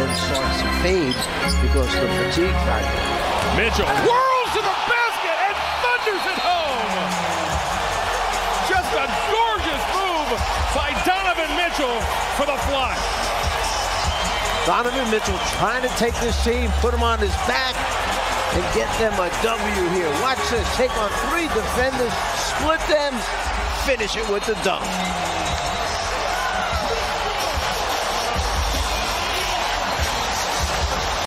then starts to fade because the fatigue factor. Mitchell whirls to the basket and thunders it home. Just a gorgeous move by Donovan Mitchell for the flush. Donovan Mitchell trying to take this team, put them on his back, and get them a W here. Watch this. Take on three defenders, split them, finish it with the dunk.